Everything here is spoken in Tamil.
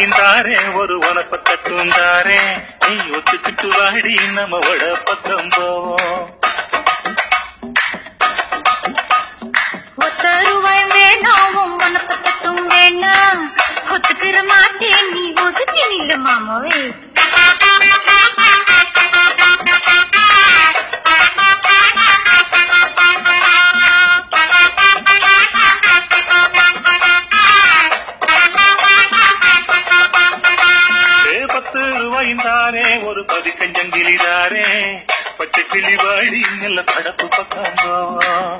பாய்ந்தாரே ஒரு வனப்பத்தை தாரே நீ ஒத்துக்கிட்டு வாடி நம்ம வட பக்கம் போவோம் ஒத்தருவாய் ரூபாய் வேணாம் உன் ஒத்துக்கிற மாட்டேன் நீ ஒதுக்கி நில்லு மாமாவே. பத்து ஒரு பதிக்கஞ்சங்கிலி தாரே பச்சை கிளி வாடி நல்ல படப்பு பக்கம் போவோம்